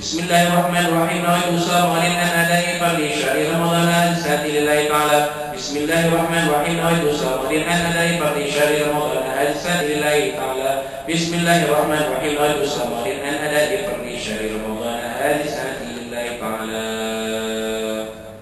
بسم الله الرحمن الرحيم. ويسار علينا أداء فضل شهر رمضان الساد لله تعالى. بسم الله الرحمن الرحيم. ويسار علينا أداء فضل شهر رمضان الساد لله تعالى. بسم الله الرحمن الرحيم. ويسار علينا أداء فضل شهر رمضان الساد لله تعالى.